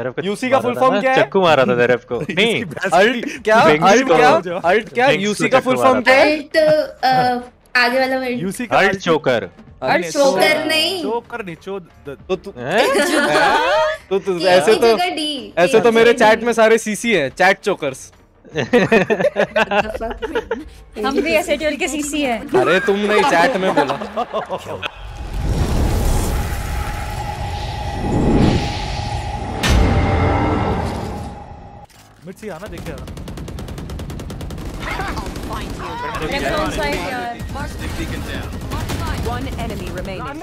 UC का full form क्या है चक्कू मारा था जेरेफ को नहीं अल्ट क्या अल्ट क्या अल्ट क्या यूसी का फुल फॉर्म क्या है अल्ट आगे वाला वर्ड यूसी का अल्ट चोकर अल्ट चोकर नहीं. चोकर नहीं चो तो तू हैं? तो तू ऐसे तो ऐसे तो मेरे चैट में सारे सीसी हैं चैट चोकर्स हम भी एसएटीएल के सीसी है। अरे तुम नहीं चैट में बोला। मिर्ची आना देखे आना। One enemy remaining.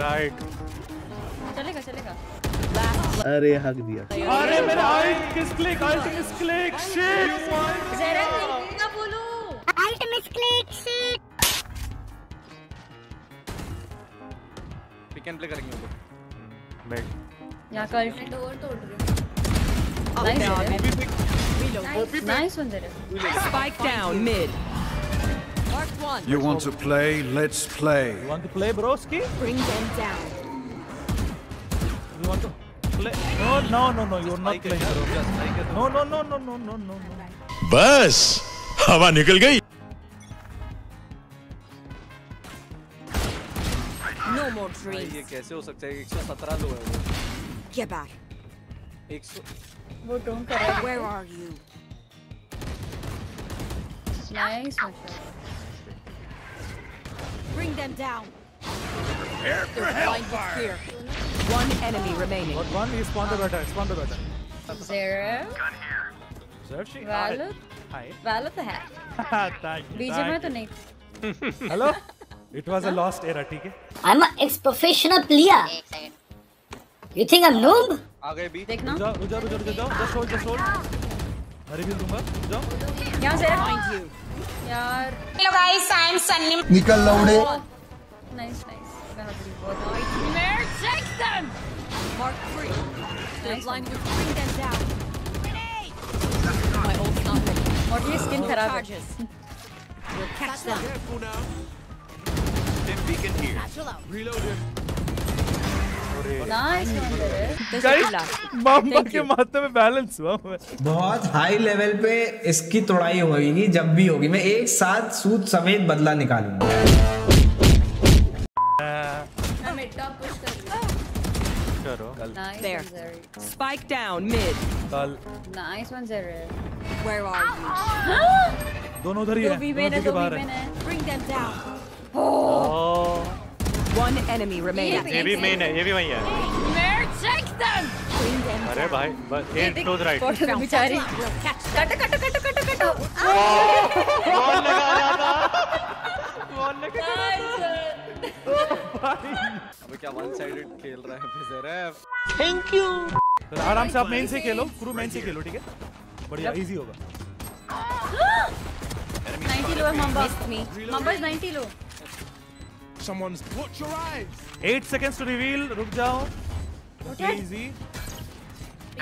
राइट चलेगा चलेगा। अरे हक दिया। अरे मेरा अल्ट किस क्लिक अल्ट किस क्लिक शिट जरा नहीं ना बोलो पिक एंड प्ले करेंगे हम लोग यहाँ कल डोर तोड़ रही नाइस नाइस वन जरा Spike down mid. You want to play? Let's play. You want to play broski? Bring them down. You want to play? No, no, no, no. You're not playing bro. No, no, no, no, no, no, no. बस हवा निकल गई No more भाई ये कैसे हो सकता है 117 लो है वो Get back. 100 वो ड्रोन कर रहा Where are you? है nice one Bring them down. They're blind with fear. One enemy remaining. Got one. He spawned the better. Spawned the better. जरा Serve she. वालो Hi. वालो तो है Thank you. बीजे में thank तो नहीं you. Hello. It was a lost era. ठीक है. I'm an ex-professional player. You think I'm noob? आ गए बी देखना रुक जाओ रुक जाओ रुक जाओ रुक जाओ जस्ट होल्ड जस्ट होल्ड मैं रिवील दूँगा रुक जाओ यहाँ जरा Find you. यार निकल लौड़े नाइस नाइस मैं हट रही बहुत Mark three. They're blind with bring them down. My ult's not ready. और ये स्किन खराब है Charges. We'll catch them. Nice one जरा This will be last. मामा के माथे में बैलेंस हुआ बहुत हाई लेवल पे इसकी तोड़ाई होगी जब भी होगी मैं एक साथ सूद समेत बदला निकालूँगा। मैं मिड टॉप पुश कर रही करो nice There. Spike down mid. कल। Nice one Where are you? दोनों उधर ही है वी दोनों के बाहर है। Bring them down. ओ One enemy remaining. ये भी मेन है ये भी वही है। Bring them! अरे भाई बस एट क्लोज राइट बेचारी। Cut cut cut cut cut ball लगा रहा था? बॉल लगा अबे क्या वन साइडेड खेल रहा है फिजर तो आराम से आप मेन से खेलो क्रू मेन से खेलो ठीक है? बढ़िया इजी होगा। 90 लो है मम्बा मम्बा 90 लो। Someone's watch your eyes. 8 seconds to reveal रुक जाओ okay easy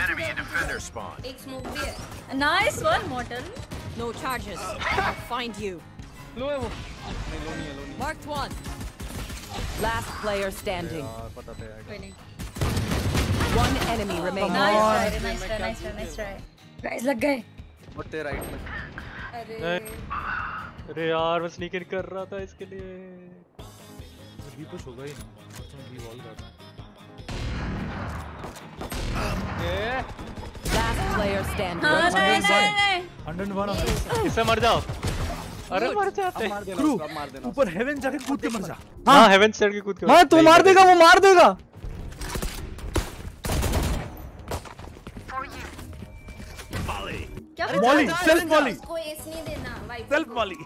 Enemy defender spawn. एक स्मोक भी है nice one model No charges. I'll find you. लो है वो नहीं लो नहीं है लो नहीं Marked one. Last player standing. यार पता था यार कोई नहीं One enemy remaining. Nice try nice try nice try nice try guys लग गए बट राइट में अरे अरे यार मैं स्नीक इन कर रहा था इसके लिए भी कुछ होगा ही नहीं तो भी वॉल कर Last player standing. हाँ नहीं नहीं नहीं। 101 इससे मर जाओ। अरे मर जाते क्रू उसको, अब मार देना। ऊपर हेवन जाके कूद के मर जा। हाँ हेवन चढ़ के कूद के हाँ तू मार देगा वो मार देगा। मॉली सेल्फ मॉली उसको एस नहीं देना वाइप सेल्फ मॉली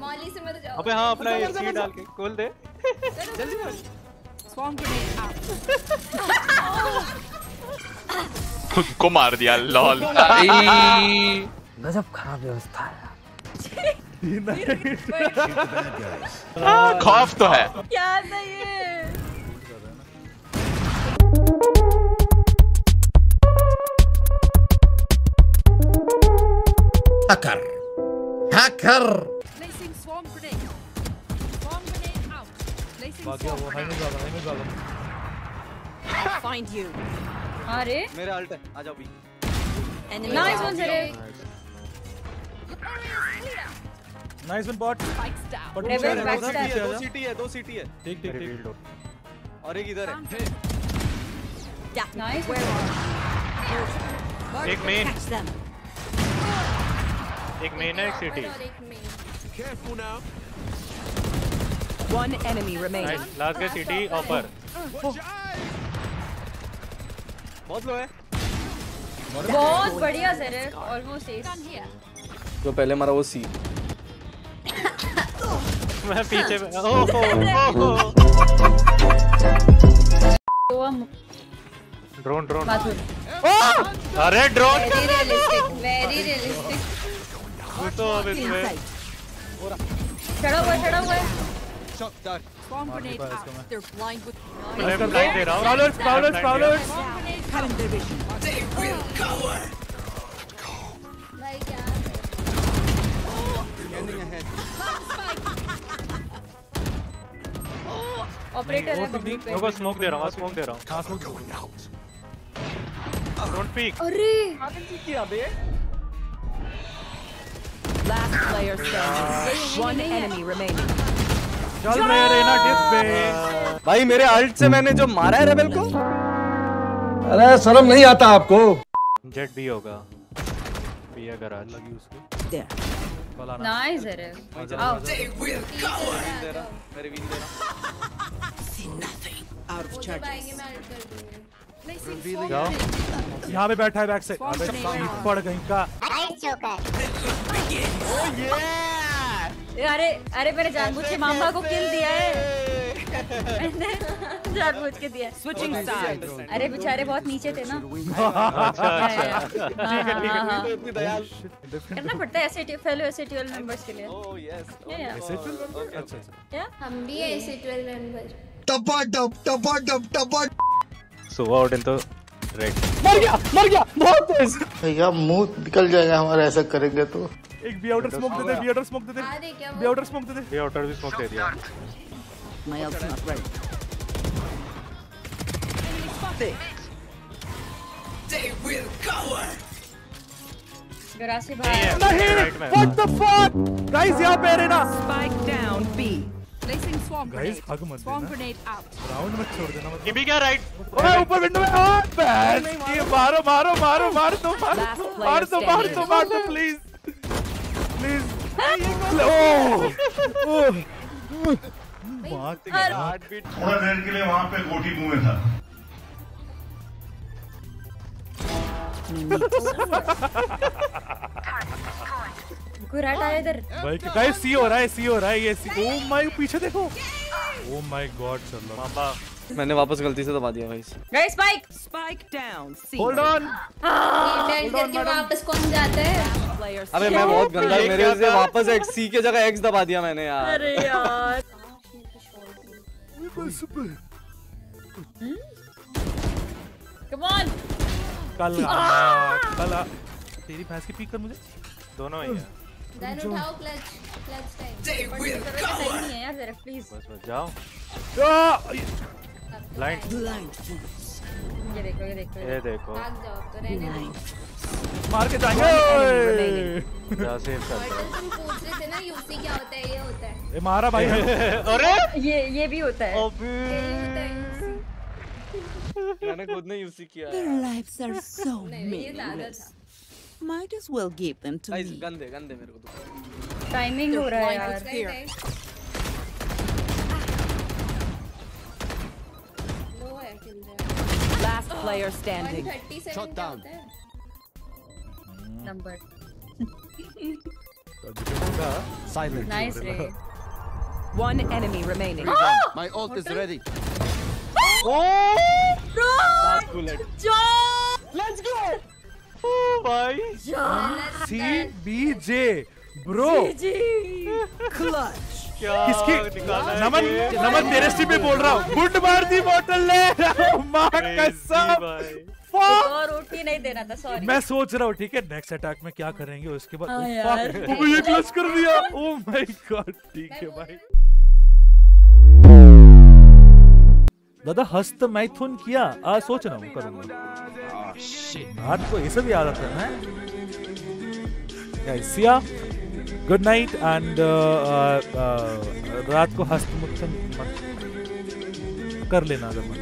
मॉली से मत जाओ। अबे हाँ अपना ये डाल के खोल दे। खुद को मार दिया लॉल गजब खराब व्यवस्था है खौफ तो है क्या नहीं है Hacker. Hacker. भागा find you. अरे। मेरे अल्ट है आ जाओ भी nice one. Sir nice one bot. But दो। सिटी है दो सिटी है। ठीक ठीक ठीक। और एक इधर है. नाइस एक मेन Catch एक मेन है एक सिटी और एक में Careful now. One enemy remaining. गए city offer Watch your eyes. बहुत लो है। बहुत बढ़िया सर है ऑलमोस्ट एस जो पहले मारा वो सी मैं पीछे में ओहो ओहो ड्रोन ड्रोन अरे drone very realistic very realistic तो अब इसमें चढ़ा हुआ चढ़ा हुआ है। Shot dark Bomb grenade out. They're blind with मैं ब्लाइंड दे रहा हूँ Prowlers, prowlers, prowlers. cutting their vision. भाई क्या ऑपरेटर है बबलू पे मैं बस स्मोक दे रहा हूँ स्मोक दे रहा हूँ हाँ, smoke. डोंट पीक अरे किया बे Last player standing. One enemy remaining. चल रहे रे ना डिप पे? भाई मेरे अल्ट से मैंने जो मारा है रेबल को। अरे शर्म नहीं आता आपको। जेट भी होगा। है गराज लगी उसको। नाइस है रे आओ यहाँ पे बैठा है बैक चीट पड़ कहीं का ए, अरे अरे मैंने जानबूझ के मामा को किल दिया है। मैंने जानबूझ के दिया। Switching अरे बेचारे बहुत नीचे थे ना। अच्छा अच्छा है है तो करना पड़ता है ऐसे फेलो ऐसे ट्वेल्व मेंबर्स के लिए. ऐसे चल अच्छा अच्छा। क्या? हम भी ऐसे ट्वेल्व मेंबर टपा टप टपा टप टपा सो आउट इन रेड मर गया मर गया बहुत तेज। भैया मुँह निकल जाएगा हमारा ऐसा करेंगे तो। एक बी आउटर स्मोक दे दे बी आउटर स्मोक दे दे। आ दे क्या बी आउटर स्मोक दे दे। भी आउटर भी स्मोक दे दिया। नहीं है। बाहर राइट में व्हाट द फक गाइस यहाँ पे रहना Spike down B. Placing swamp guys हग मत Swamp देना। grenade out. राउंड मत छोड़ देना मत ये भी क्या राइट ओए ऊपर विंडो में बस। ये मारो। मारो मारो मार दो मार दो. मार दो प्लीज़ प्लीज़ ओह मार हार्ट बीट थोड़ा देर के लिए वहाँ पे गोटी मुँह में था आया इधर। भाई गाइस सी हो रहा है सी हो रहा है ये सी। ओ माय पीछे देखो। ओ माय गॉड चल। मामा। मैंने वापस गलती से दबा दिया भाई guys spike Spike! Down. C. Hold on वापस कौन जाता है? अबे मैं बहुत गंदा मेरे से वापस एक सी के जगह एक्स दबा दिया मैंने यार। अरे यार। कम ऑन कल कल तेरी भैंस की पीक कर मुझे? दोनों ही है। उठाओ क्लच क्लच टाइम सही नहीं है यार जरा प्लीज़ बस बस जाओ। ब्लाइंड ये देखो ये देखो ये देखो। भाग जाओ तो रहने दो। मार के जाएँगे। जा सेव कर पूछ रहे थे ना यूसी क्या होता है ये होता है। ए मारा भाई। अरे! ये ये भी होता है। है मैंने खुद ने यूसी किया Their lives are so नहीं ये ज़्यादा meaningless. था। Might as well give them to guys me. गंदे गंदे मेरे को तो। टाइमिंग हो रहा है यार। लो है किल Last player standing. 137 क्या है नंबर Silent. नाइस रे One enemy remaining. My ult is ready. Last bullet let's go भाई सी बी जे ब्रो जी क्या किसकी? निकाला है नमन नमन तेरे पे बोल रहा हूँ। गुड मार दी बोतल ले। माँ कसम! और ओटी नहीं देना था सॉरी मैं सोच रहा हूँ ठीक है नेक्स्ट अटैक में क्या करेंगे उसके बाद? हाँ oh, ये क्लच कर दिया। ओह माय गॉड ठीक है भाई दादा हस्त मैथुन किया। आज सोच रहा हूँ करूँगा। रात को ये सब याद आता है ना सिया गुड नाइट एंड रात को हस्त मुथन कर लेना अगर मन